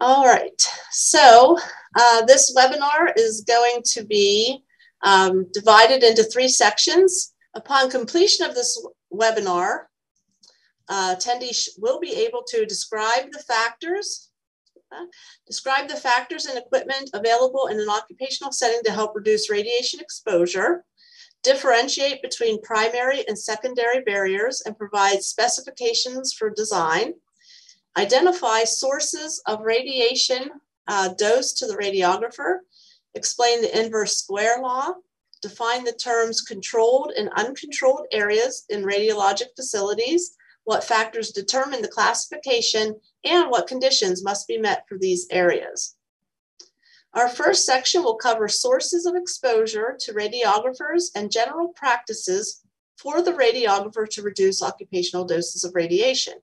All right, so uh, this webinar is going to be um, divided into three sections. Upon completion of this webinar, uh, attendees will be able to describe the factors, uh, describe the factors and equipment available in an occupational setting to help reduce radiation exposure, differentiate between primary and secondary barriers and provide specifications for design, identify sources of radiation uh, dose to the radiographer, explain the inverse square law, define the terms controlled and uncontrolled areas in radiologic facilities, what factors determine the classification, and what conditions must be met for these areas. Our first section will cover sources of exposure to radiographers and general practices for the radiographer to reduce occupational doses of radiation.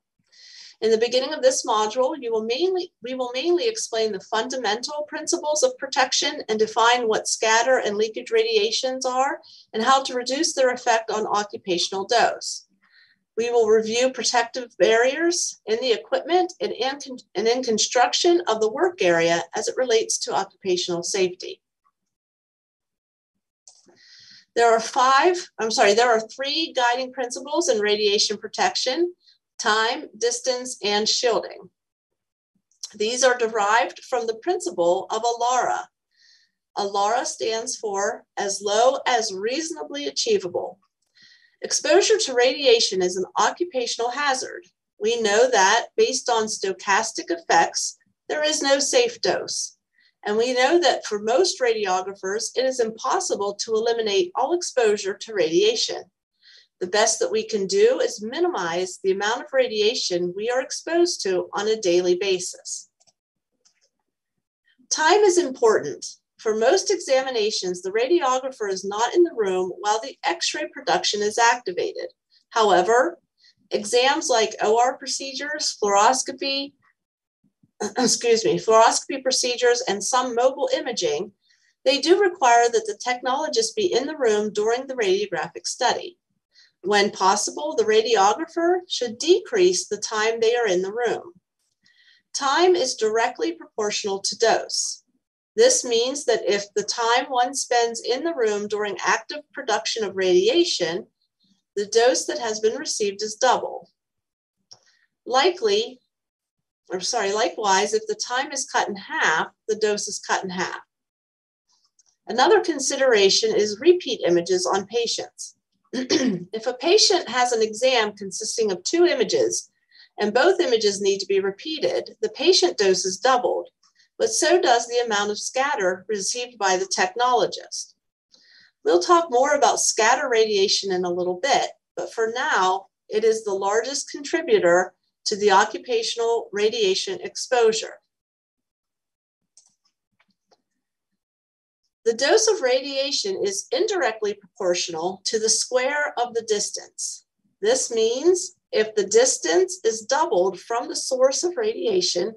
In the beginning of this module, you will mainly, we will mainly explain the fundamental principles of protection and define what scatter and leakage radiations are and how to reduce their effect on occupational dose. We will review protective barriers in the equipment and in, and in construction of the work area as it relates to occupational safety. There are five, I'm sorry, there are three guiding principles in radiation protection time, distance, and shielding. These are derived from the principle of ALARA. ALARA stands for as low as reasonably achievable. Exposure to radiation is an occupational hazard. We know that based on stochastic effects, there is no safe dose. And we know that for most radiographers, it is impossible to eliminate all exposure to radiation. The best that we can do is minimize the amount of radiation we are exposed to on a daily basis. Time is important. For most examinations, the radiographer is not in the room while the x-ray production is activated. However, exams like OR procedures, fluoroscopy, excuse me, fluoroscopy procedures, and some mobile imaging, they do require that the technologist be in the room during the radiographic study. When possible, the radiographer should decrease the time they are in the room. Time is directly proportional to dose. This means that if the time one spends in the room during active production of radiation, the dose that has been received is double. Likely, or sorry, likewise, if the time is cut in half, the dose is cut in half. Another consideration is repeat images on patients. if a patient has an exam consisting of two images and both images need to be repeated, the patient dose is doubled, but so does the amount of scatter received by the technologist. We'll talk more about scatter radiation in a little bit, but for now, it is the largest contributor to the occupational radiation exposure. The dose of radiation is indirectly proportional to the square of the distance. This means if the distance is doubled from the source of radiation,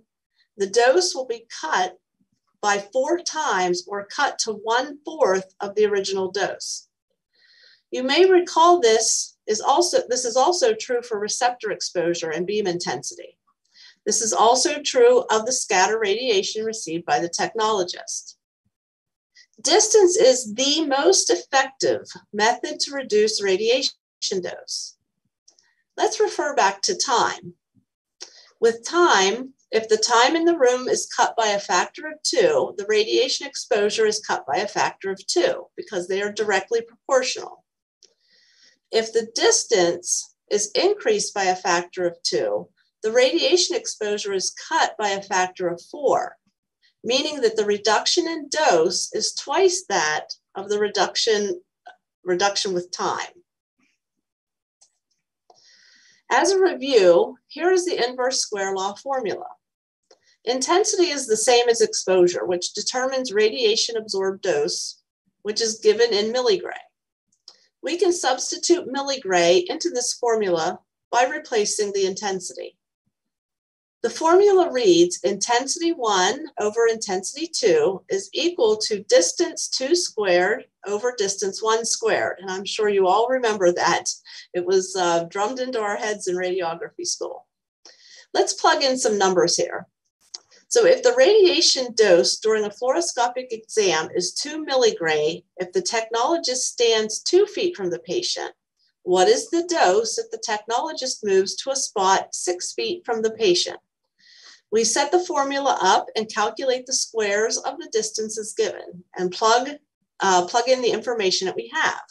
the dose will be cut by four times or cut to one fourth of the original dose. You may recall this is also this is also true for receptor exposure and beam intensity. This is also true of the scatter radiation received by the technologist. Distance is the most effective method to reduce radiation dose. Let's refer back to time. With time, if the time in the room is cut by a factor of two, the radiation exposure is cut by a factor of two because they are directly proportional. If the distance is increased by a factor of two, the radiation exposure is cut by a factor of four meaning that the reduction in dose is twice that of the reduction, reduction with time. As a review, here is the inverse square law formula. Intensity is the same as exposure, which determines radiation absorbed dose, which is given in milligray. We can substitute milligray into this formula by replacing the intensity. The formula reads intensity one over intensity two is equal to distance two squared over distance one squared. And I'm sure you all remember that. It was uh, drummed into our heads in radiography school. Let's plug in some numbers here. So if the radiation dose during a fluoroscopic exam is two milligray, if the technologist stands two feet from the patient, what is the dose if the technologist moves to a spot six feet from the patient? We set the formula up and calculate the squares of the distances given and plug, uh, plug in the information that we have.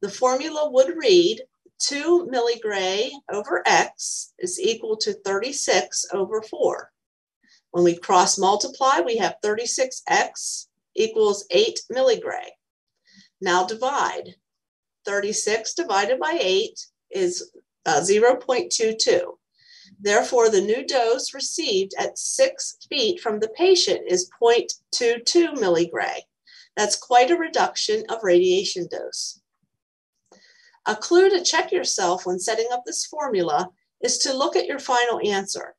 The formula would read 2 milligray over x is equal to 36 over 4. When we cross multiply, we have 36x equals 8 milligray. Now divide. 36 divided by 8 is uh, 0.22. Therefore, the new dose received at six feet from the patient is 0.22 milligray. That's quite a reduction of radiation dose. A clue to check yourself when setting up this formula is to look at your final answer.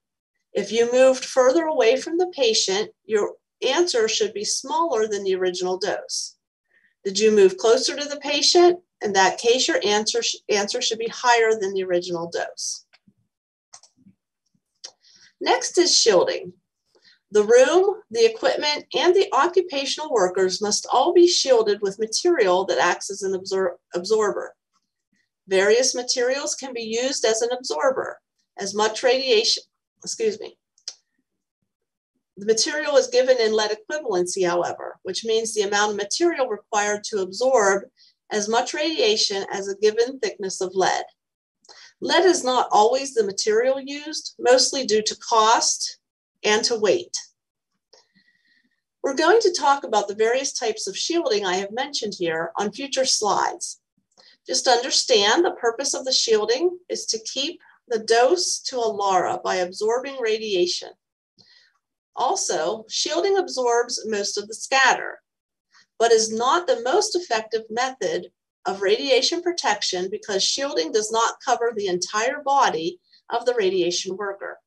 If you moved further away from the patient, your answer should be smaller than the original dose. Did you move closer to the patient? In that case, your answer, answer should be higher than the original dose. Next is shielding. The room, the equipment, and the occupational workers must all be shielded with material that acts as an absor absorber. Various materials can be used as an absorber. As much radiation, excuse me. The material is given in lead equivalency, however, which means the amount of material required to absorb as much radiation as a given thickness of lead. Lead is not always the material used, mostly due to cost and to weight. We're going to talk about the various types of shielding I have mentioned here on future slides. Just understand the purpose of the shielding is to keep the dose to ALARA by absorbing radiation. Also, shielding absorbs most of the scatter, but is not the most effective method of radiation protection because shielding does not cover the entire body of the radiation worker.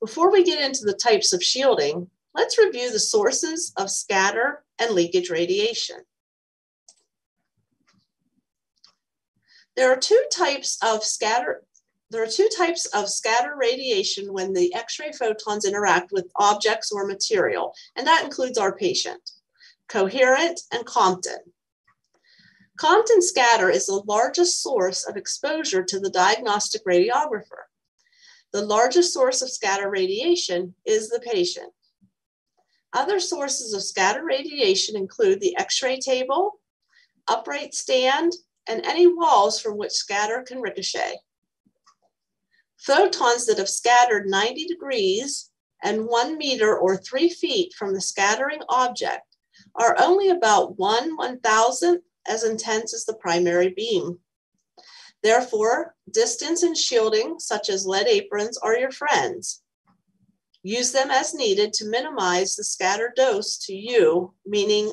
Before we get into the types of shielding, let's review the sources of scatter and leakage radiation. There are two types of scatter there are two types of scatter radiation when the X-ray photons interact with objects or material, and that includes our patient, coherent and Compton. Compton scatter is the largest source of exposure to the diagnostic radiographer. The largest source of scatter radiation is the patient. Other sources of scatter radiation include the X-ray table, upright stand, and any walls from which scatter can ricochet. Photons that have scattered 90 degrees and one meter or three feet from the scattering object are only about one one thousandth as intense as the primary beam. Therefore, distance and shielding, such as lead aprons, are your friends. Use them as needed to minimize the scatter dose to you, meaning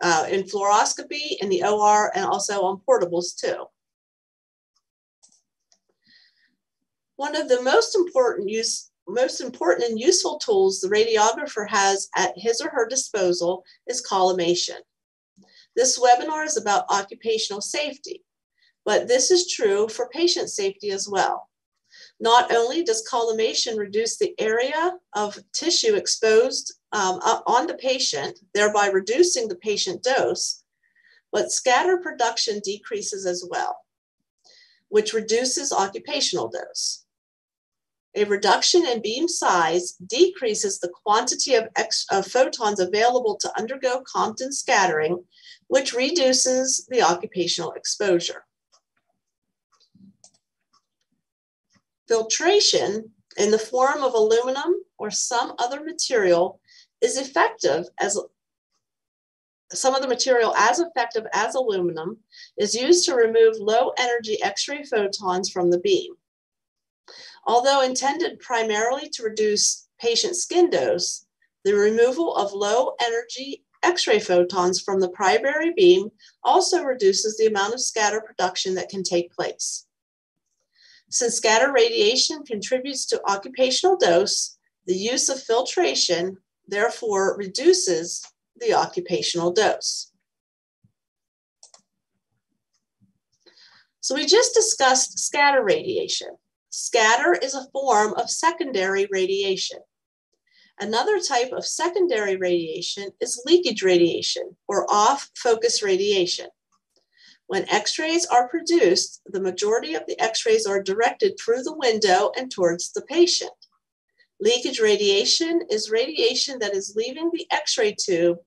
uh, in fluoroscopy, in the OR, and also on portables too. One of the most important use most important and useful tools the radiographer has at his or her disposal is collimation. This webinar is about occupational safety, but this is true for patient safety as well. Not only does collimation reduce the area of tissue exposed um, on the patient, thereby reducing the patient dose, but scatter production decreases as well, which reduces occupational dose. A reduction in beam size decreases the quantity of, of photons available to undergo Compton scattering which reduces the occupational exposure. Filtration in the form of aluminum or some other material is effective as some of the material as effective as aluminum is used to remove low energy X-ray photons from the beam. Although intended primarily to reduce patient skin dose, the removal of low energy X-ray photons from the primary beam also reduces the amount of scatter production that can take place. Since scatter radiation contributes to occupational dose, the use of filtration therefore reduces the occupational dose. So we just discussed scatter radiation. Scatter is a form of secondary radiation. Another type of secondary radiation is leakage radiation or off focus radiation. When x rays are produced, the majority of the x rays are directed through the window and towards the patient. Leakage radiation is radiation that is leaving the x ray tube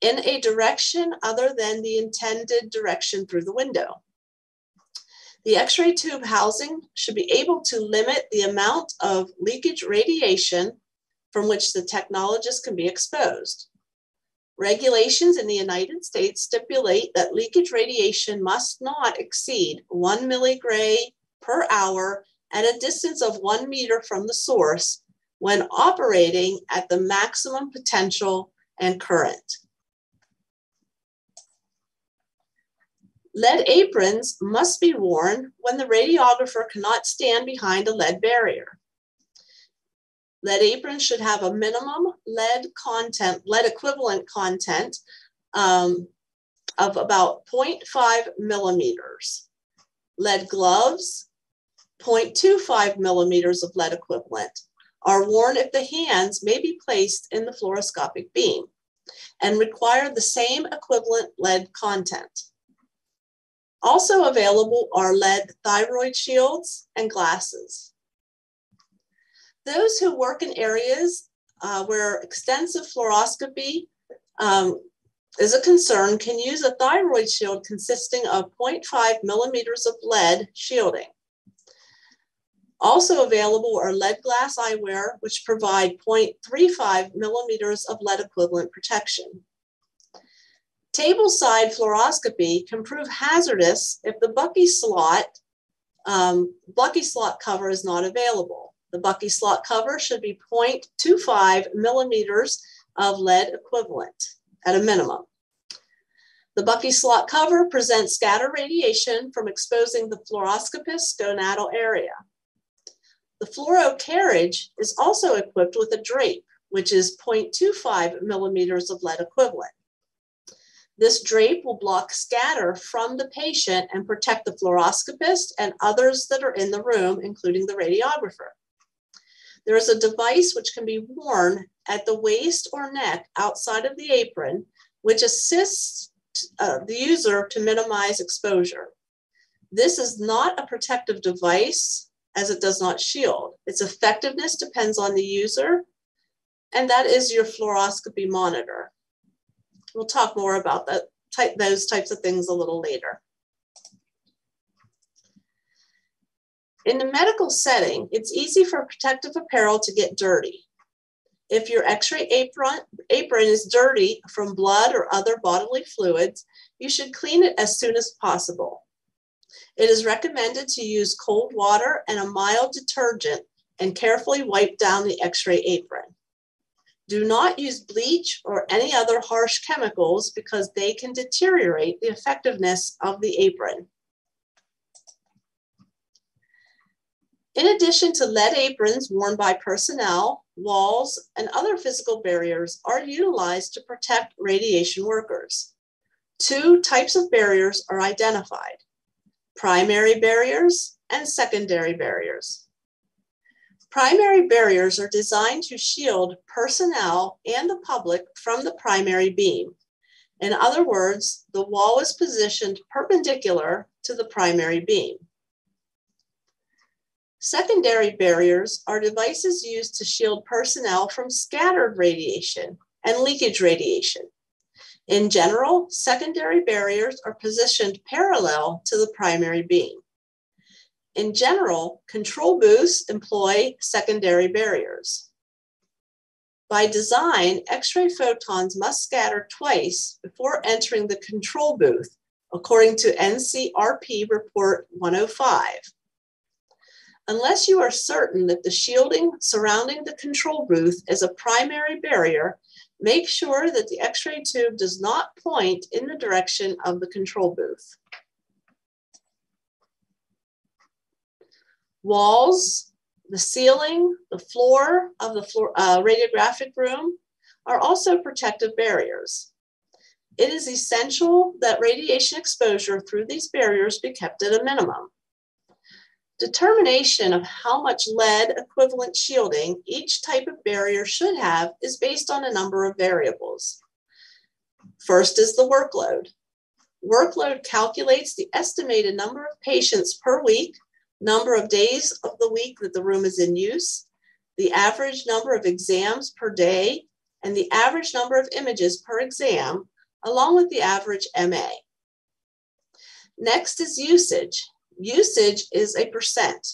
in a direction other than the intended direction through the window. The X-ray tube housing should be able to limit the amount of leakage radiation from which the technologist can be exposed. Regulations in the United States stipulate that leakage radiation must not exceed one milligray per hour at a distance of one meter from the source when operating at the maximum potential and current. Lead aprons must be worn when the radiographer cannot stand behind a lead barrier. Lead aprons should have a minimum lead content, lead equivalent content um, of about 0.5 millimeters. Lead gloves, 0.25 millimeters of lead equivalent, are worn if the hands may be placed in the fluoroscopic beam and require the same equivalent lead content. Also available are lead thyroid shields and glasses. Those who work in areas uh, where extensive fluoroscopy um, is a concern can use a thyroid shield consisting of 0.5 millimeters of lead shielding. Also available are lead glass eyewear, which provide 0.35 millimeters of lead equivalent protection. Table-side fluoroscopy can prove hazardous if the Bucky slot, um, Bucky slot cover is not available. The Bucky slot cover should be 0.25 millimeters of lead equivalent at a minimum. The Bucky slot cover presents scatter radiation from exposing the fluoroscopist's gonadal area. The fluoro carriage is also equipped with a drape, which is 0.25 millimeters of lead equivalent. This drape will block scatter from the patient and protect the fluoroscopist and others that are in the room, including the radiographer. There is a device which can be worn at the waist or neck outside of the apron, which assists uh, the user to minimize exposure. This is not a protective device as it does not shield. Its effectiveness depends on the user, and that is your fluoroscopy monitor. We'll talk more about that, type, those types of things a little later. In the medical setting, it's easy for protective apparel to get dirty. If your x-ray apron, apron is dirty from blood or other bodily fluids, you should clean it as soon as possible. It is recommended to use cold water and a mild detergent and carefully wipe down the x-ray apron. Do not use bleach or any other harsh chemicals because they can deteriorate the effectiveness of the apron. In addition to lead aprons worn by personnel, walls, and other physical barriers are utilized to protect radiation workers. Two types of barriers are identified, primary barriers and secondary barriers. Primary barriers are designed to shield personnel and the public from the primary beam. In other words, the wall is positioned perpendicular to the primary beam. Secondary barriers are devices used to shield personnel from scattered radiation and leakage radiation. In general, secondary barriers are positioned parallel to the primary beam. In general, control booths employ secondary barriers. By design, X-ray photons must scatter twice before entering the control booth, according to NCRP Report 105. Unless you are certain that the shielding surrounding the control booth is a primary barrier, make sure that the X-ray tube does not point in the direction of the control booth. Walls, the ceiling, the floor of the floor, uh, radiographic room are also protective barriers. It is essential that radiation exposure through these barriers be kept at a minimum. Determination of how much lead equivalent shielding each type of barrier should have is based on a number of variables. First is the workload. Workload calculates the estimated number of patients per week, number of days of the week that the room is in use, the average number of exams per day, and the average number of images per exam, along with the average MA. Next is usage. Usage is a percent.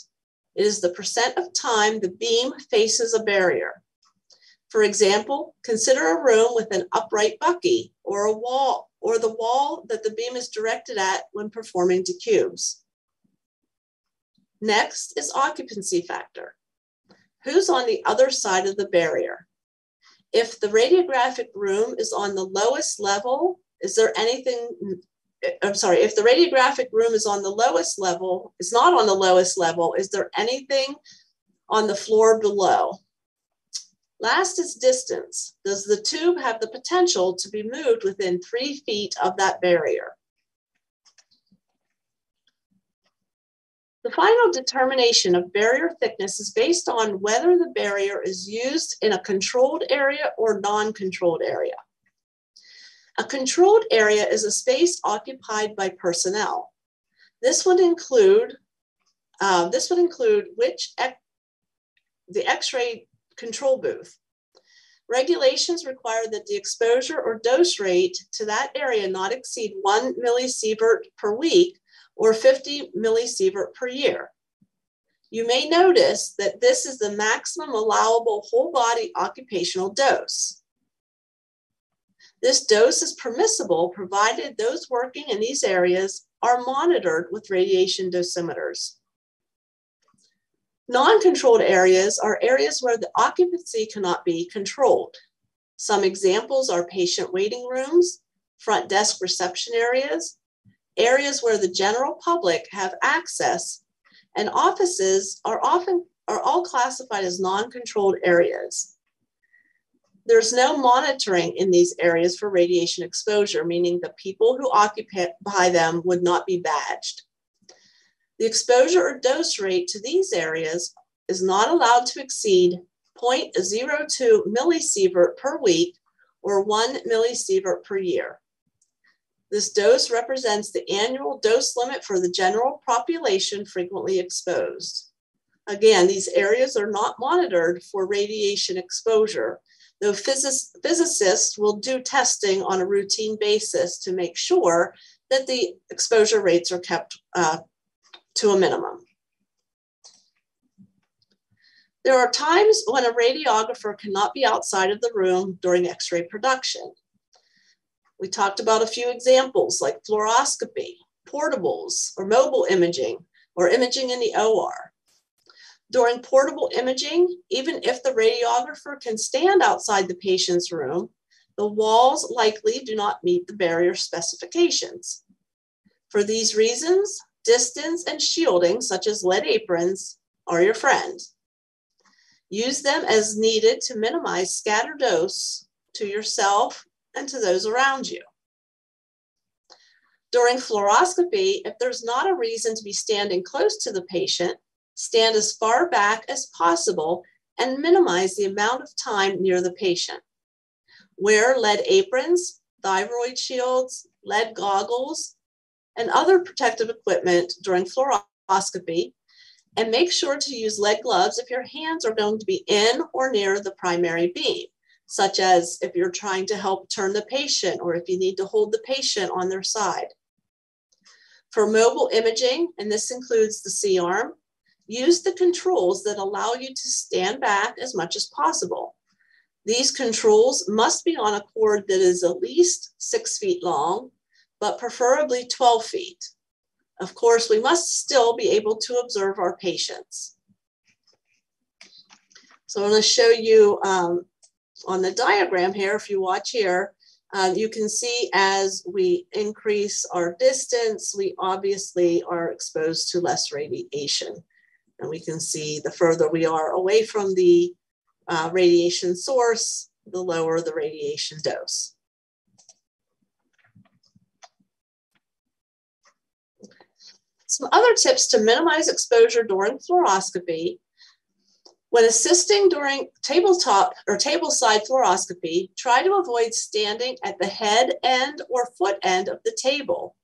It is the percent of time the beam faces a barrier. For example, consider a room with an upright bucky or a wall or the wall that the beam is directed at when performing to cubes. Next is occupancy factor. Who's on the other side of the barrier? If the radiographic room is on the lowest level, is there anything, I'm sorry, if the radiographic room is on the lowest level, it's not on the lowest level, is there anything on the floor below? Last is distance. Does the tube have the potential to be moved within three feet of that barrier? The final determination of barrier thickness is based on whether the barrier is used in a controlled area or non-controlled area. A controlled area is a space occupied by personnel. This would include uh, this would include which the X-ray control booth. Regulations require that the exposure or dose rate to that area not exceed one millisievert per week or 50 millisievert per year. You may notice that this is the maximum allowable whole body occupational dose. This dose is permissible provided those working in these areas are monitored with radiation dosimeters. Non-controlled areas are areas where the occupancy cannot be controlled. Some examples are patient waiting rooms, front desk reception areas, areas where the general public have access, and offices are often are all classified as non-controlled areas. There's no monitoring in these areas for radiation exposure, meaning the people who occupy them would not be badged. The exposure or dose rate to these areas is not allowed to exceed 0.02 millisievert per week or 1 millisievert per year. This dose represents the annual dose limit for the general population frequently exposed. Again, these areas are not monitored for radiation exposure, physic physicists will do testing on a routine basis to make sure that the exposure rates are kept uh, to a minimum. There are times when a radiographer cannot be outside of the room during x-ray production. We talked about a few examples like fluoroscopy, portables, or mobile imaging, or imaging in the OR. During portable imaging, even if the radiographer can stand outside the patient's room, the walls likely do not meet the barrier specifications. For these reasons, distance and shielding, such as lead aprons, are your friend. Use them as needed to minimize scatter dose to yourself and to those around you. During fluoroscopy, if there's not a reason to be standing close to the patient, stand as far back as possible and minimize the amount of time near the patient. Wear lead aprons, thyroid shields, lead goggles, and other protective equipment during fluoroscopy, and make sure to use lead gloves if your hands are going to be in or near the primary beam such as if you're trying to help turn the patient or if you need to hold the patient on their side. For mobile imaging, and this includes the C-arm, use the controls that allow you to stand back as much as possible. These controls must be on a cord that is at least six feet long, but preferably 12 feet. Of course, we must still be able to observe our patients. So I'm going to show you um, on the diagram here, if you watch here, um, you can see as we increase our distance, we obviously are exposed to less radiation. And we can see the further we are away from the uh, radiation source, the lower the radiation dose. Some other tips to minimize exposure during fluoroscopy. When assisting during tabletop or tableside fluoroscopy, try to avoid standing at the head end or foot end of the table,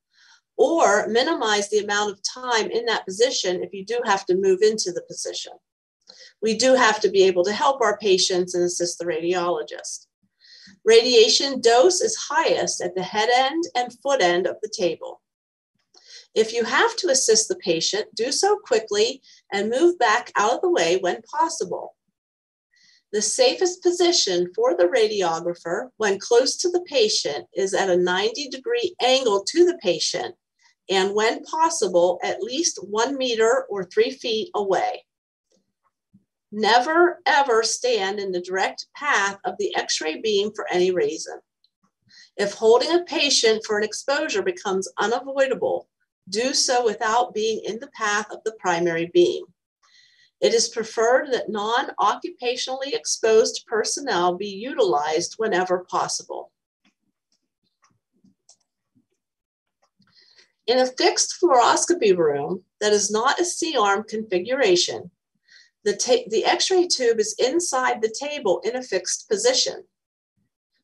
or minimize the amount of time in that position if you do have to move into the position. We do have to be able to help our patients and assist the radiologist. Radiation dose is highest at the head end and foot end of the table. If you have to assist the patient, do so quickly and move back out of the way when possible. The safest position for the radiographer when close to the patient is at a 90 degree angle to the patient and when possible, at least one meter or three feet away. Never ever stand in the direct path of the x ray beam for any reason. If holding a patient for an exposure becomes unavoidable, do so without being in the path of the primary beam. It is preferred that non occupationally exposed personnel be utilized whenever possible. In a fixed fluoroscopy room that is not a C arm configuration, the, the x ray tube is inside the table in a fixed position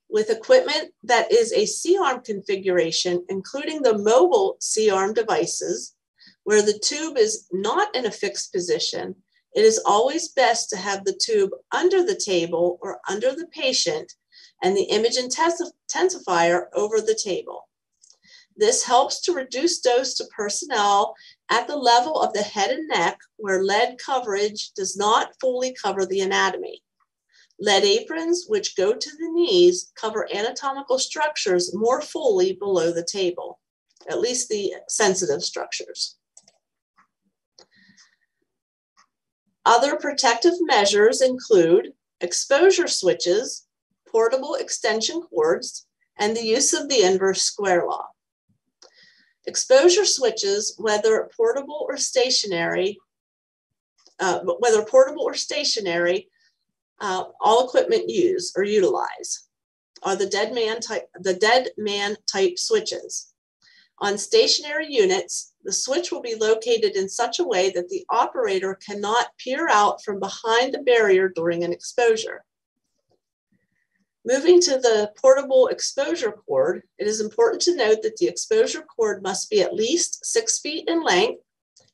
with equipment that is a C-arm configuration, including the mobile C-arm devices, where the tube is not in a fixed position, it is always best to have the tube under the table or under the patient and the image intensifier over the table. This helps to reduce dose to personnel at the level of the head and neck where lead coverage does not fully cover the anatomy. Lead aprons, which go to the knees, cover anatomical structures more fully below the table, at least the sensitive structures. Other protective measures include exposure switches, portable extension cords, and the use of the inverse square law. Exposure switches, whether portable or stationary, uh, whether portable or stationary, uh, all equipment used or utilize are the dead man type the dead man type switches. On stationary units, the switch will be located in such a way that the operator cannot peer out from behind the barrier during an exposure. Moving to the portable exposure cord, it is important to note that the exposure cord must be at least six feet in length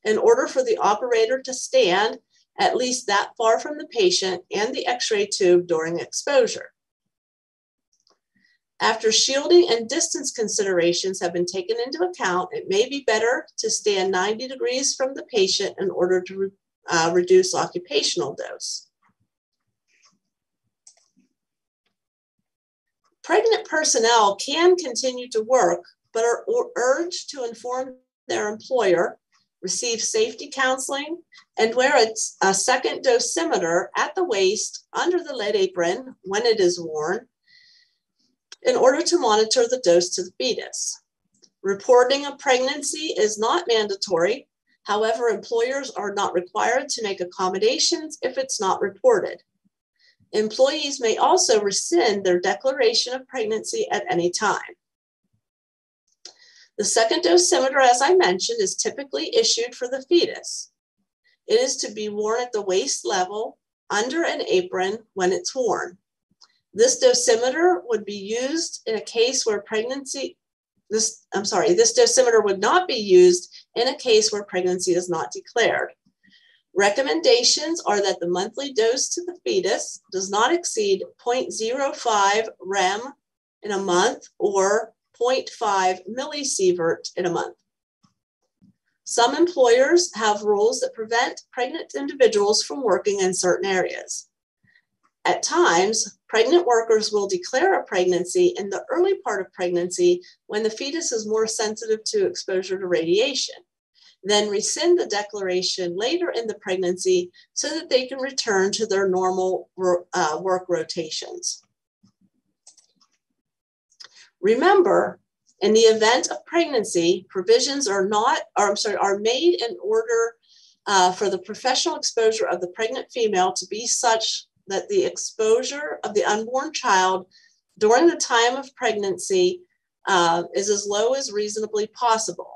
in order for the operator to stand at least that far from the patient and the x-ray tube during exposure. After shielding and distance considerations have been taken into account, it may be better to stand 90 degrees from the patient in order to re uh, reduce occupational dose. Pregnant personnel can continue to work, but are urged to inform their employer receive safety counseling, and wear a, second dosimeter at the waist under the lead apron when it is worn in order to monitor the dose to the fetus. Reporting a pregnancy is not mandatory. However, employers are not required to make accommodations if it's not reported. Employees may also rescind their declaration of pregnancy at any time. The second dosimeter, as I mentioned, is typically issued for the fetus. It is to be worn at the waist level under an apron when it's worn. This dosimeter would be used in a case where pregnancy, this, I'm sorry, this dosimeter would not be used in a case where pregnancy is not declared. Recommendations are that the monthly dose to the fetus does not exceed 0.05 rem in a month or 0.5 millisievert in a month. Some employers have rules that prevent pregnant individuals from working in certain areas. At times, pregnant workers will declare a pregnancy in the early part of pregnancy when the fetus is more sensitive to exposure to radiation, then rescind the declaration later in the pregnancy so that they can return to their normal uh, work rotations. Remember, in the event of pregnancy, provisions are not, or I'm sorry, are made in order uh, for the professional exposure of the pregnant female to be such that the exposure of the unborn child during the time of pregnancy uh, is as low as reasonably possible.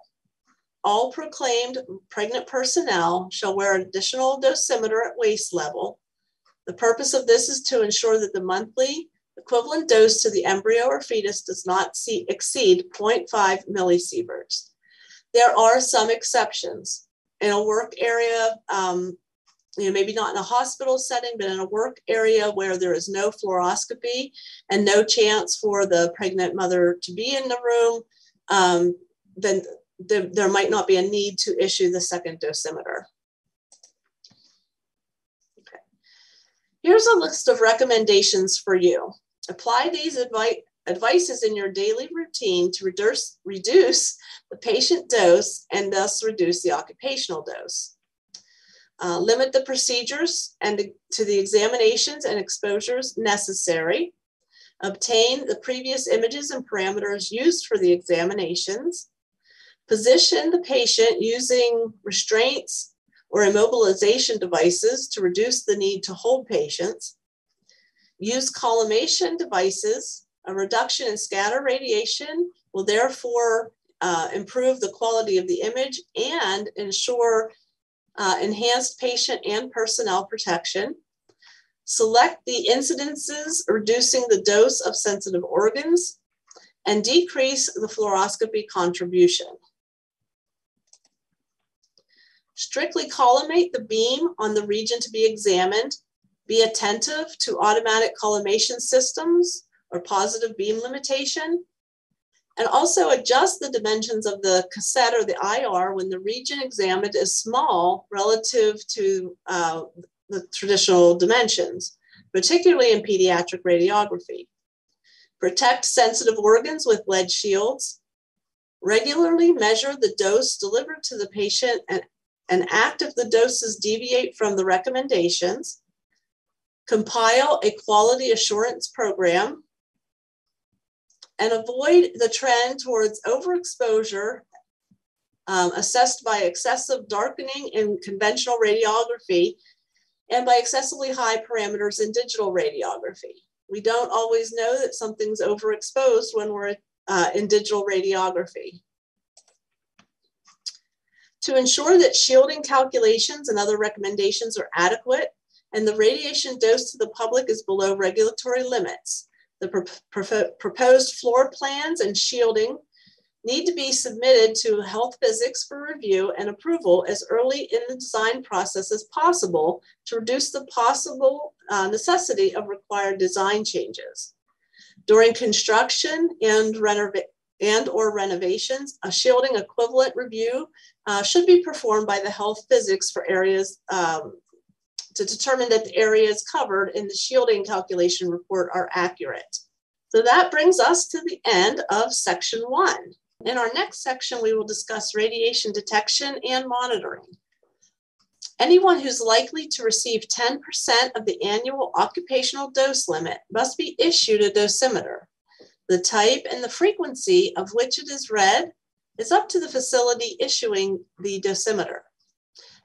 All proclaimed pregnant personnel shall wear an additional dosimeter at waist level. The purpose of this is to ensure that the monthly equivalent dose to the embryo or fetus does not see, exceed 0.5 millisieverts. There are some exceptions. In a work area, um, you know, maybe not in a hospital setting, but in a work area where there is no fluoroscopy and no chance for the pregnant mother to be in the room, um, then there, there might not be a need to issue the second dosimeter. Okay. Here's a list of recommendations for you. Apply these advice advices in your daily routine to reduce, reduce the patient dose and thus reduce the occupational dose. Uh, limit the procedures and to the examinations and exposures necessary. Obtain the previous images and parameters used for the examinations. Position the patient using restraints or immobilization devices to reduce the need to hold patients. Use collimation devices. A reduction in scatter radiation will therefore uh, improve the quality of the image and ensure uh, enhanced patient and personnel protection. Select the incidences reducing the dose of sensitive organs and decrease the fluoroscopy contribution. Strictly collimate the beam on the region to be examined. Be attentive to automatic collimation systems or positive beam limitation and also adjust the dimensions of the cassette or the IR when the region examined is small relative to uh, the traditional dimensions, particularly in pediatric radiography. Protect sensitive organs with lead shields. Regularly measure the dose delivered to the patient and, and act if the doses deviate from the recommendations. Compile a quality assurance program and avoid the trend towards overexposure um, assessed by excessive darkening in conventional radiography and by excessively high parameters in digital radiography. We don't always know that something's overexposed when we're uh, in digital radiography. To ensure that shielding calculations and other recommendations are adequate and the radiation dose to the public is below regulatory limits, the pro pro proposed floor plans and shielding need to be submitted to health physics for review and approval as early in the design process as possible to reduce the possible uh, necessity of required design changes. During construction and, and or renovations, a shielding equivalent review uh, should be performed by the health physics for areas um, to determine that the areas covered in the shielding calculation report are accurate. So that brings us to the end of section one. In our next section, we will discuss radiation detection and monitoring. Anyone who's likely to receive 10% of the annual occupational dose limit must be issued a dosimeter. The type and the frequency of which it is read is up to the facility issuing the dosimeter.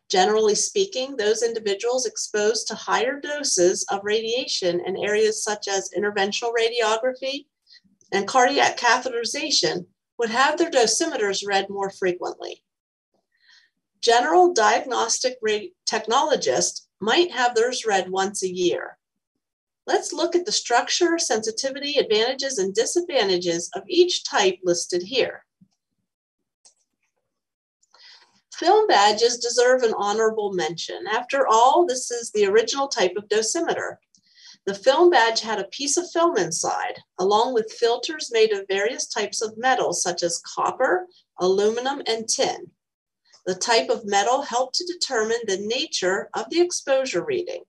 Generally speaking, those individuals exposed to higher doses of radiation in areas such as interventional radiography and cardiac catheterization would have their dosimeters read more frequently. General diagnostic technologists might have theirs read once a year. Let's look at the structure, sensitivity, advantages, and disadvantages of each type listed here. Film badges deserve an honorable mention. After all, this is the original type of dosimeter. The film badge had a piece of film inside, along with filters made of various types of metals, such as copper, aluminum, and tin. The type of metal helped to determine the nature of the exposure reading.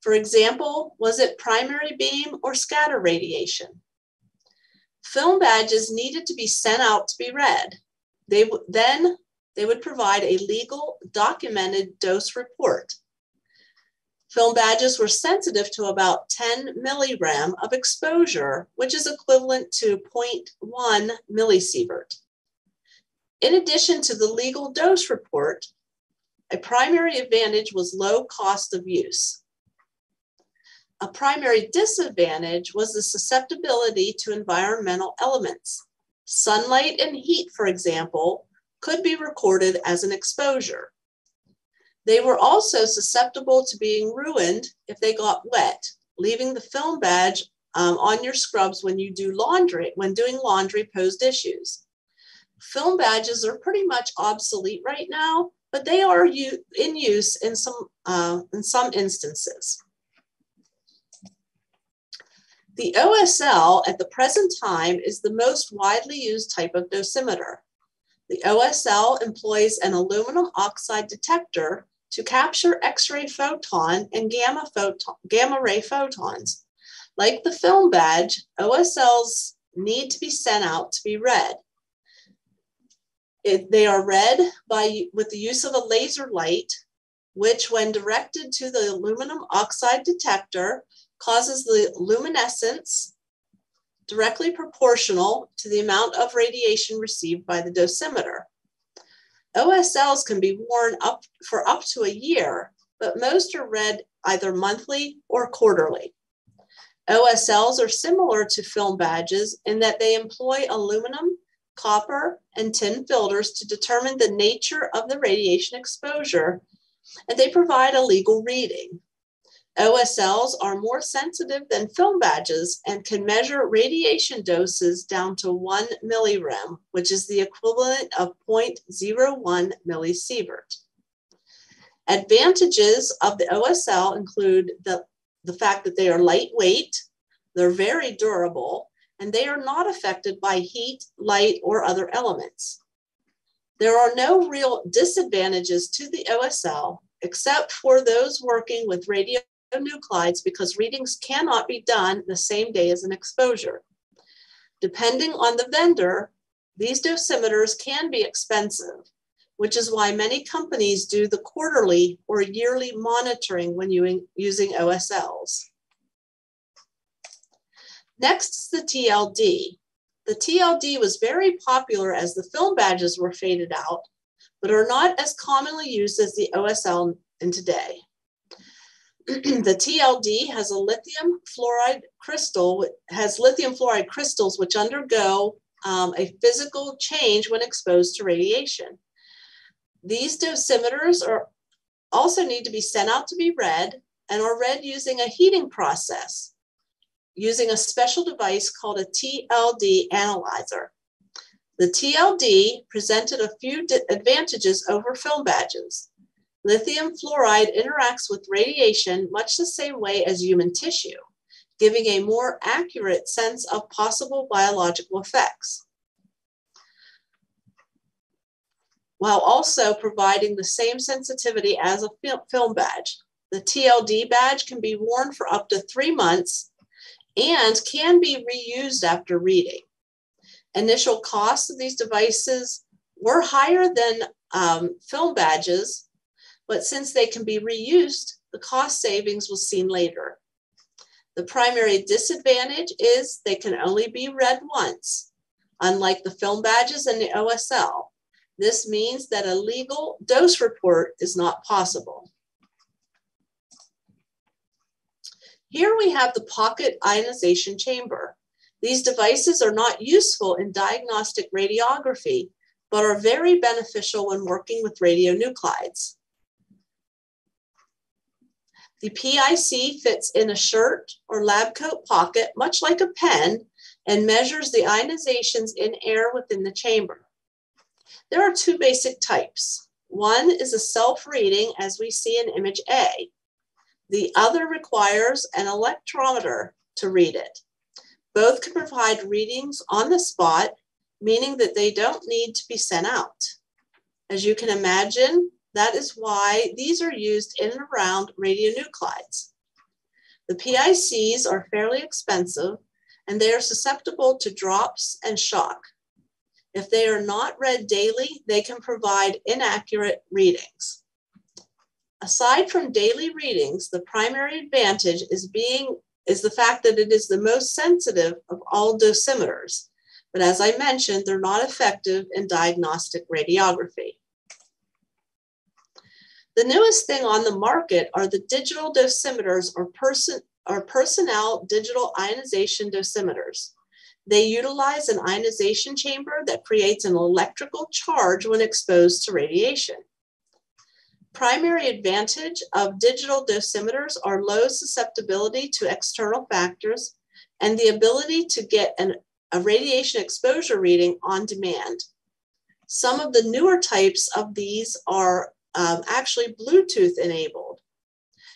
For example, was it primary beam or scatter radiation? Film badges needed to be sent out to be read. They then they would provide a legal documented dose report. Film badges were sensitive to about 10 millirem of exposure, which is equivalent to 0.1 millisievert. In addition to the legal dose report, a primary advantage was low cost of use. A primary disadvantage was the susceptibility to environmental elements. Sunlight and heat, for example, could be recorded as an exposure. They were also susceptible to being ruined if they got wet, leaving the film badge um, on your scrubs when you do laundry, when doing laundry posed issues. Film badges are pretty much obsolete right now, but they are in use in some, uh, in some instances. The OSL at the present time is the most widely used type of dosimeter. The OSL employs an aluminum oxide detector to capture X-ray photon and gamma, photon, gamma ray photons. Like the film badge, OSLs need to be sent out to be read. It, they are read by, with the use of a laser light, which when directed to the aluminum oxide detector causes the luminescence directly proportional to the amount of radiation received by the dosimeter. OSLs can be worn up for up to a year, but most are read either monthly or quarterly. OSLs are similar to film badges in that they employ aluminum, copper, and tin filters to determine the nature of the radiation exposure, and they provide a legal reading. OSLs are more sensitive than film badges and can measure radiation doses down to 1 millirem, which is the equivalent of 0.01 millisievert. Advantages of the OSL include the, the fact that they are lightweight, they're very durable, and they are not affected by heat, light, or other elements. There are no real disadvantages to the OSL except for those working with radio nuclides because readings cannot be done the same day as an exposure. Depending on the vendor, these dosimeters can be expensive, which is why many companies do the quarterly or yearly monitoring when using OSLs. Next is the TLD. The TLD was very popular as the film badges were faded out, but are not as commonly used as the OSL in today. the TLD has a lithium fluoride crystal, has lithium fluoride crystals which undergo um, a physical change when exposed to radiation. These dosimeters are also need to be sent out to be read and are read using a heating process using a special device called a TLD analyzer. The TLD presented a few advantages over film badges. Lithium fluoride interacts with radiation much the same way as human tissue, giving a more accurate sense of possible biological effects, while also providing the same sensitivity as a film badge. The TLD badge can be worn for up to three months and can be reused after reading. Initial costs of these devices were higher than um, film badges but since they can be reused, the cost savings was seen later. The primary disadvantage is they can only be read once, unlike the film badges and the OSL. This means that a legal dose report is not possible. Here we have the pocket ionization chamber. These devices are not useful in diagnostic radiography, but are very beneficial when working with radionuclides. The PIC fits in a shirt or lab coat pocket, much like a pen, and measures the ionizations in air within the chamber. There are two basic types. One is a self-reading, as we see in image A. The other requires an electrometer to read it. Both can provide readings on the spot, meaning that they don't need to be sent out. As you can imagine, that is why these are used in and around radionuclides. The PICs are fairly expensive and they are susceptible to drops and shock. If they are not read daily, they can provide inaccurate readings. Aside from daily readings, the primary advantage is being is the fact that it is the most sensitive of all dosimeters. But as I mentioned, they're not effective in diagnostic radiography. The newest thing on the market are the digital dosimeters or person or Personnel digital ionization dosimeters. They utilize an ionization chamber that creates an electrical charge when exposed to radiation. Primary advantage of digital dosimeters are low susceptibility to external factors and the ability to get an, a radiation exposure reading on demand. Some of the newer types of these are um, actually Bluetooth enabled.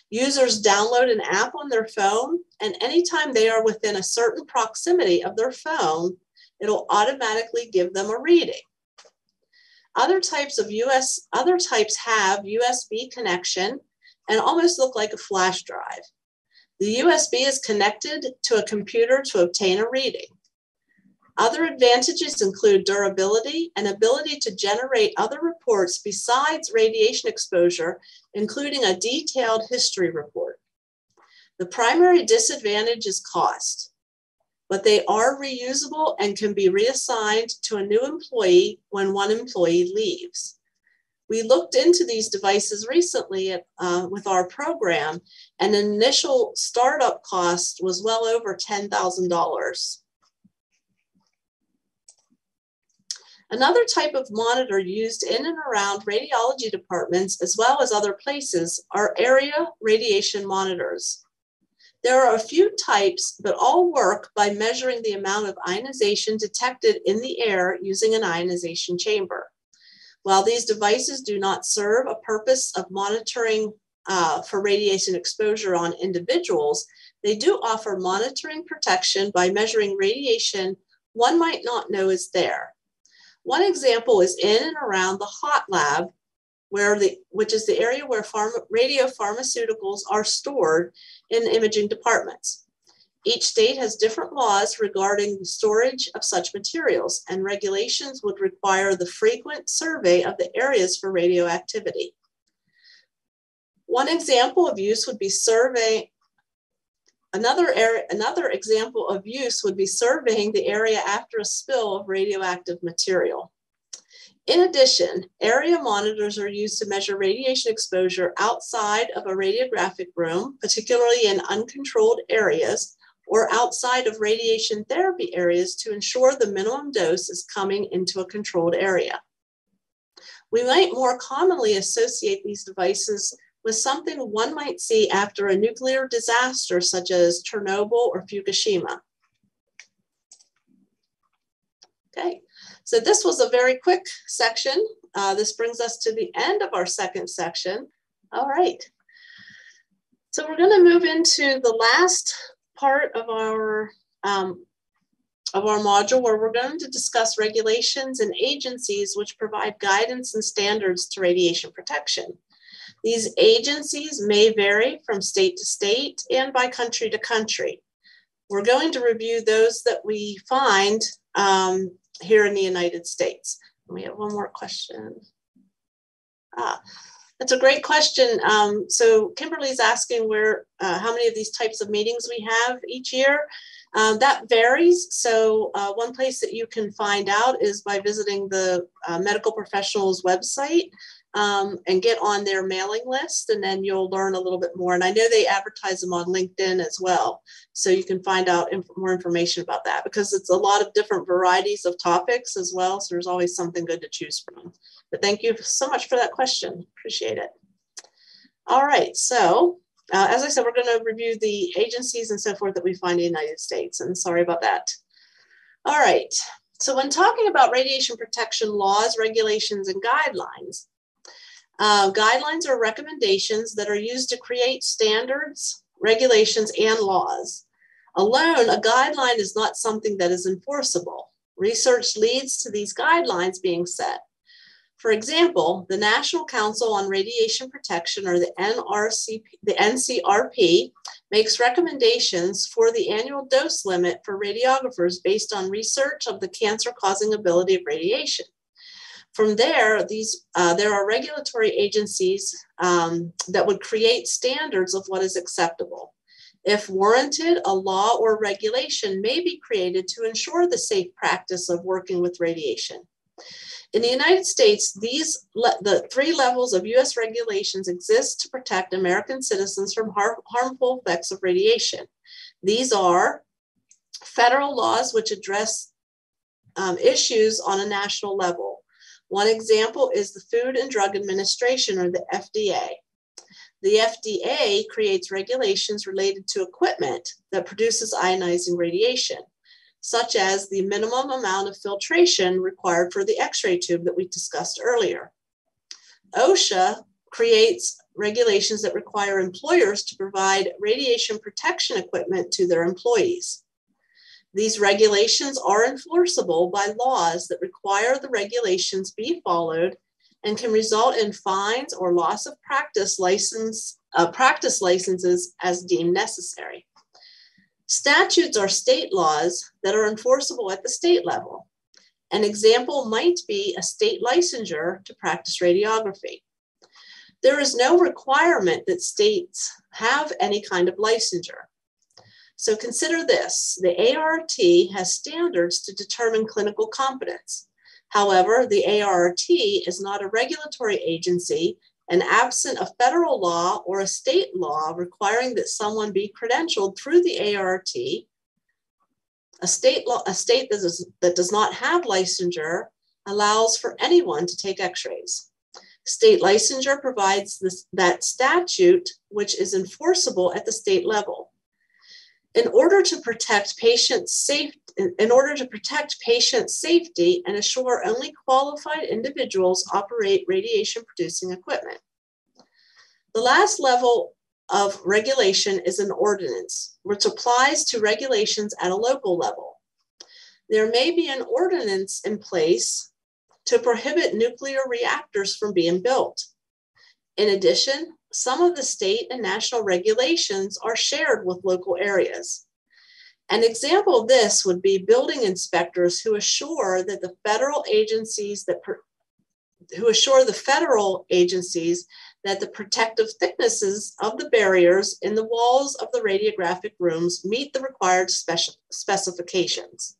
Users download an app on their phone, and anytime they are within a certain proximity of their phone, it'll automatically give them a reading. Other types of US, other types have USB connection and almost look like a flash drive. The USB is connected to a computer to obtain a reading. Other advantages include durability and ability to generate other reports besides radiation exposure, including a detailed history report. The primary disadvantage is cost, but they are reusable and can be reassigned to a new employee when one employee leaves. We looked into these devices recently at, uh, with our program, and an initial startup cost was well over $10,000. Another type of monitor used in and around radiology departments, as well as other places, are area radiation monitors. There are a few types, but all work by measuring the amount of ionization detected in the air using an ionization chamber. While these devices do not serve a purpose of monitoring uh, for radiation exposure on individuals, they do offer monitoring protection by measuring radiation one might not know is there. One example is in and around the hot lab, where the, which is the area where pharma, radiopharmaceuticals are stored in imaging departments. Each state has different laws regarding the storage of such materials, and regulations would require the frequent survey of the areas for radioactivity. One example of use would be survey, Another, another example of use would be surveying the area after a spill of radioactive material. In addition, area monitors are used to measure radiation exposure outside of a radiographic room, particularly in uncontrolled areas or outside of radiation therapy areas to ensure the minimum dose is coming into a controlled area. We might more commonly associate these devices with something one might see after a nuclear disaster such as Chernobyl or Fukushima. Okay, so this was a very quick section. Uh, this brings us to the end of our second section. All right. So we're going to move into the last part of our um, of our module where we're going to discuss regulations and agencies which provide guidance and standards to radiation protection. These agencies may vary from state to state and by country to country. We're going to review those that we find um, here in the United States. We have one more question. Ah, that's a great question. Um, so Kimberly's asking where, uh, how many of these types of meetings we have each year. Um, that varies. So uh, one place that you can find out is by visiting the uh, medical professionals website um, and get on their mailing list, and then you'll learn a little bit more. And I know they advertise them on LinkedIn as well, so you can find out inf- more information about that because it's a lot of different varieties of topics as well. So there's always something good to choose from. But thank you so much for that question. Appreciate it. All right, so uh, as I said, we're going to review the agencies and so forth that we find in the United States, and sorry about that. All right, so when talking about radiation protection laws, regulations, and guidelines, uh, guidelines are recommendations that are used to create standards, regulations, and laws. Alone, a guideline is not something that is enforceable. Research leads to these guidelines being set. For example, the National Council on Radiation Protection, or the NRCP, the NCRP, makes recommendations for the annual dose limit for radiographers based on research of the cancer-causing ability of radiation. From there, these uh, there are regulatory agencies um, that would create standards of what is acceptable. If warranted, a law or regulation may be created to ensure the safe practice of working with radiation. In the United States, these the three levels of US regulations exist to protect American citizens from har harmful effects of radiation. These are federal laws which address um, issues on a national level. One example is the Food and Drug Administration, or the FDA. The FDA creates regulations related to equipment that produces ionizing radiation, such as the minimum amount of filtration required for the X ray tube that we discussed earlier. OSHA creates regulations that require employers to provide radiation protection equipment to their employees. These regulations are enforceable by laws that require the regulations be followed and can result in fines or loss of practice license uh, practice licenses as deemed necessary. Statutes are state laws that are enforceable at the state level. An example might be a state licensure to practice radiography. There is no requirement that states have any kind of licensure. So consider this the ARRT has standards to determine clinical competence. However, the ARRT is not a regulatory agency, and absent a federal law or a state law requiring that someone be credentialed through the ARRT, a state law, a state that, is, that does not have licensure allows for anyone to take x-rays. State licensure provides this, that statute which is enforceable at the state level in order to protect patient safety, in order to protect patient safety and assure only qualified individuals operate radiation producing equipment. The last level of regulation is an ordinance, which applies to regulations at a local level. There may be an ordinance in place to prohibit nuclear reactors from being built. In addition, some of the state and national regulations are shared with local areas. An example of this would be building inspectors who assure that the federal agencies that per, who assure the federal agencies that the protective thicknesses of the barriers in the walls of the radiographic rooms meet the required special specifications.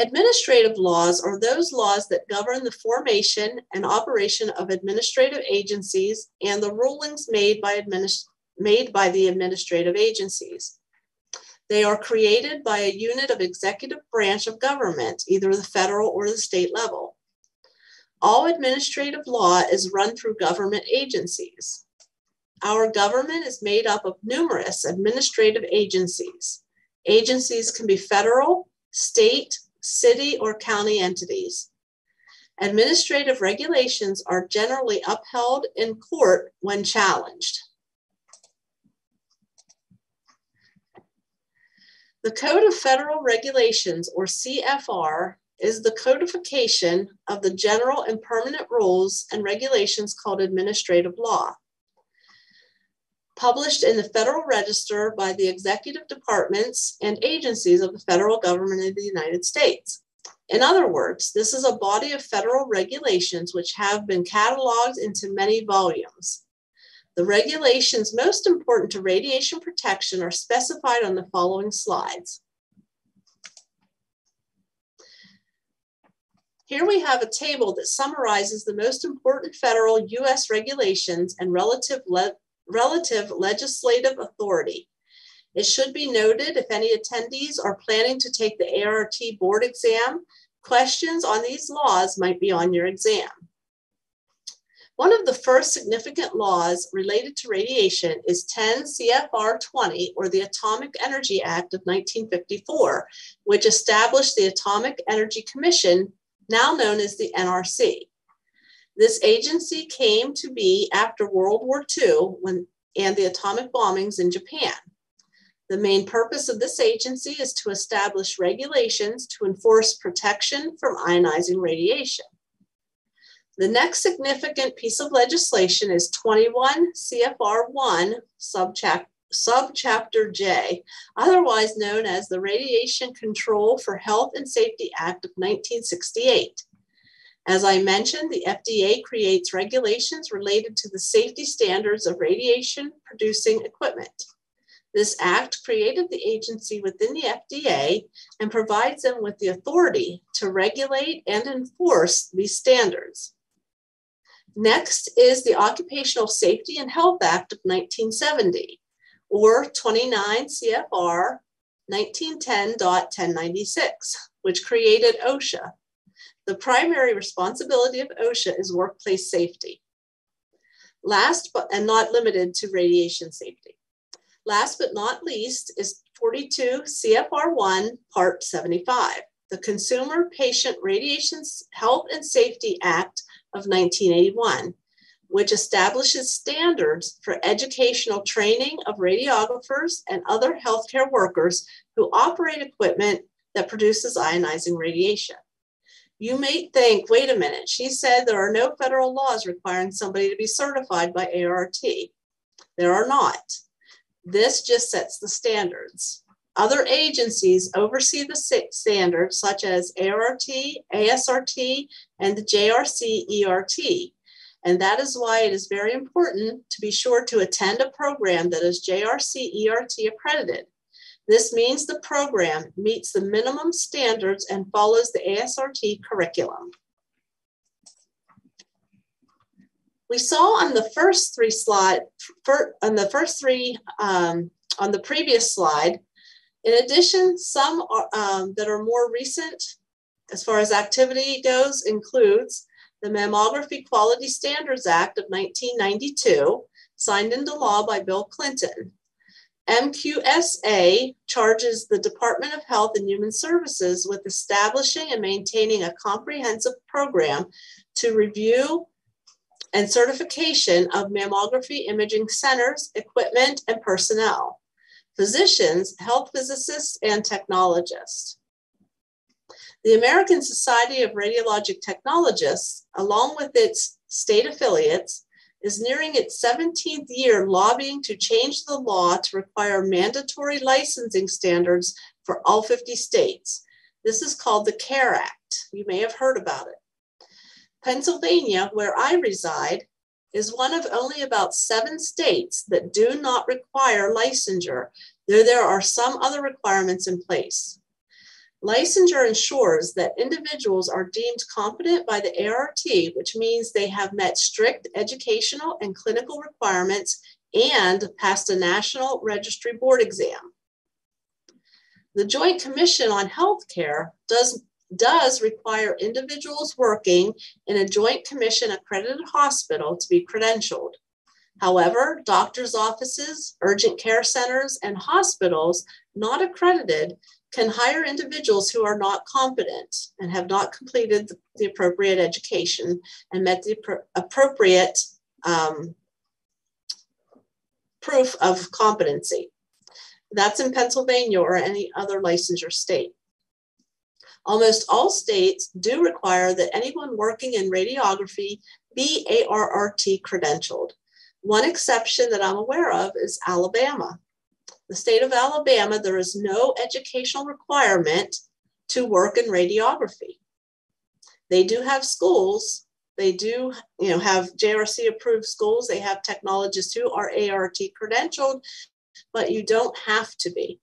Administrative laws are those laws that govern the formation and operation of administrative agencies and the rulings made by, administ- made by the administrative agencies. They are created by a unit of executive branch of government, either the federal or the state level. All administrative law is run through government agencies. Our government is made up of numerous administrative agencies. Agencies can be federal, state, city, or county entities. Administrative regulations are generally upheld in court when challenged. The Code of Federal Regulations, or CFR, is the codification of the general and permanent rules and regulations called administrative law published in the Federal Register by the executive departments and agencies of the federal government of the United States. In other words, this is a body of federal regulations which have been cataloged into many volumes. The regulations most important to radiation protection are specified on the following slides. Here we have a table that summarizes the most important federal US regulations and relative le relative legislative authority. It should be noted if any attendees are planning to take the ARRT board exam, questions on these laws might be on your exam. One of the first significant laws related to radiation is 10 CFR 20, or the Atomic Energy Act of 1954, which established the Atomic Energy Commission, now known as the NRC. This agency came to be after World War II when, and the atomic bombings in Japan. The main purpose of this agency is to establish regulations to enforce protection from ionizing radiation. The next significant piece of legislation is 21 CFR 1, subchapter, subchapter J, otherwise known as the Radiation Control for Health and Safety Act of 1968. As I mentioned, the FDA creates regulations related to the safety standards of radiation producing equipment. This act created the agency within the FDA and provides them with the authority to regulate and enforce these standards. Next is the Occupational Safety and Health Act of 1970, or 29 CFR 1910.1096, which created OSHA. The primary responsibility of OSHA is workplace safety. Last but and not limited to radiation safety. Last but not least is 42 CFR 1, Part 75, the Consumer Patient Radiation Health and Safety Act of 1981, which establishes standards for educational training of radiographers and other healthcare workers who operate equipment that produces ionizing radiation. You may think, wait a minute, she said there are no federal laws requiring somebody to be certified by ARRT. There are not. This just sets the standards. Other agencies oversee the standards such as ARRT, ASRT, and the JRC ERT. And that is why it is very important to be sure to attend a program that is JRC ERT accredited. This means the program meets the minimum standards and follows the ASRT curriculum. We saw on the first three slide, for, on the first three, um, on the previous slide, in addition, some are, um, that are more recent as far as activity goes includes the Mammography Quality Standards Act of 1992, signed into law by Bill Clinton. MQSA charges the Department of Health and Human Services with establishing and maintaining a comprehensive program to review and certification of mammography imaging centers, equipment, and personnel, physicians, health physicists, and technologists. The American Society of Radiologic Technologists, along with its state affiliates, is nearing its 17th year lobbying to change the law to require mandatory licensing standards for all 50 states. This is called the CARE Act. You may have heard about it. Pennsylvania, where I reside, is one of only about seven states that do not require licensure, though there are some other requirements in place. Licensure ensures that individuals are deemed competent by the ARRT, which means they have met strict educational and clinical requirements and passed a national registry board exam. The Joint Commission on Healthcare does, does require individuals working in a Joint Commission accredited hospital to be credentialed. However, doctors' offices, urgent care centers, and hospitals not accredited can hire individuals who are not competent and have not completed the, the appropriate education and met the appropriate um, proof of competency. That's in Pennsylvania or any other licensure state. Almost all states do require that anyone working in radiography be ARRT credentialed. One exception that I'm aware of is Alabama the state of Alabama, there is no educational requirement to work in radiography. They do have schools. They do, you know, have JRC approved schools. They have technologists who are ARRT credentialed, but you don't have to be.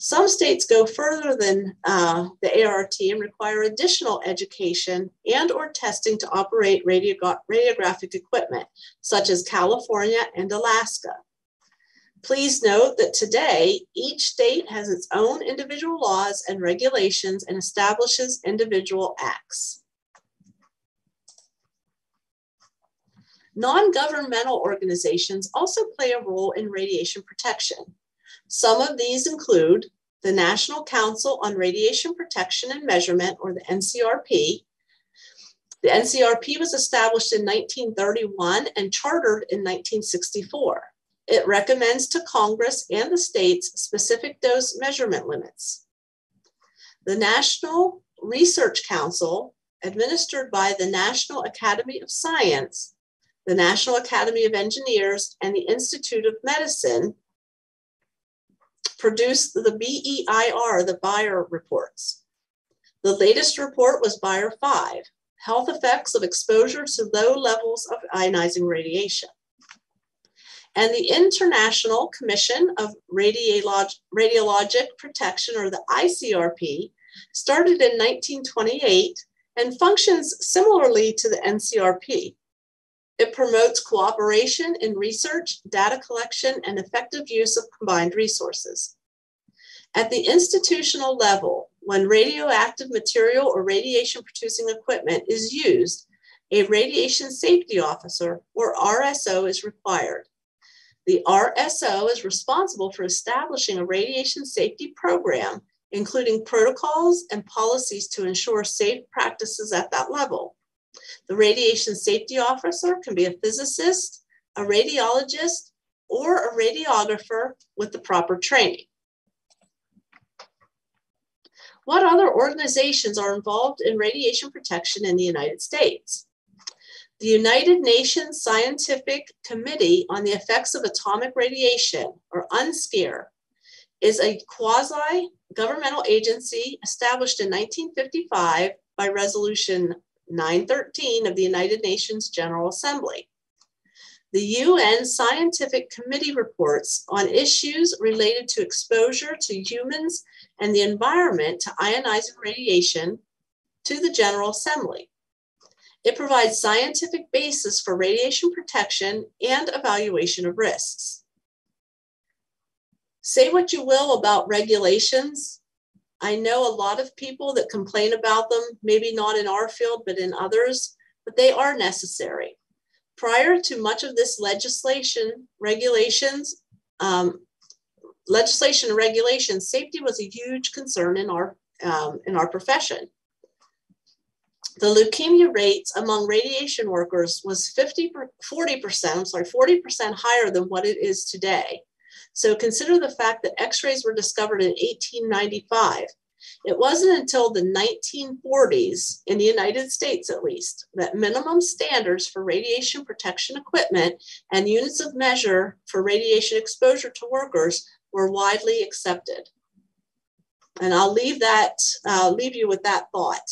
Some states go further than uh, the ARRT and require additional education and or testing to operate radiographic equipment, such as California and Alaska. Please note that today, each state has its own individual laws and regulations and establishes individual acts. Non-governmental organizations also play a role in radiation protection. Some of these include the National Council on Radiation Protection and Measurement, or the NCRP. The NCRP was established in 1931 and chartered in 1964. It recommends to Congress and the states specific dose measurement limits. The National Research Council, administered by the National Academy of Science, the National Academy of Engineers, and the Institute of Medicine, produced the BEIR, the BEIR reports. The latest report was BEIR 5, Health Effects of Exposure to Low Levels of Ionizing Radiation. And the International Commission of Radiolog Radiologic Protection, or the ICRP, started in 1928 and functions similarly to the NCRP. It promotes cooperation in research, data collection, and effective use of combined resources. At the institutional level, when radioactive material or radiation producing equipment is used, a radiation safety officer or RSO is required. The RSO is responsible for establishing a radiation safety program, including protocols and policies to ensure safe practices at that level. The radiation safety officer can be a physicist, a radiologist, or a radiographer with the proper training. What other organizations are involved in radiation protection in the United States? The United Nations Scientific Committee on the Effects of Atomic Radiation, or UNSCEAR, is a quasi governmental agency established in 1955 by Resolution 913 of the United Nations General Assembly. The UN Scientific Committee reports on issues related to exposure to humans and the environment to ionizing radiation to the General Assembly. It provides scientific basis for radiation protection and evaluation of risks. Say what you will about regulations. I know a lot of people that complain about them, maybe not in our field, but in others, but they are necessary. Prior to much of this legislation, regulations, um, legislation and regulations, safety was a huge concern in our um, in our profession. The leukemia rates among radiation workers was 50, 40%, I'm sorry, 40% higher than what it is today. So consider the fact that x-rays were discovered in 1895. It wasn't until the 1940s, in the United States at least, that minimum standards for radiation protection equipment and units of measure for radiation exposure to workers were widely accepted. And I'll leave that, uh, leave you with that thought.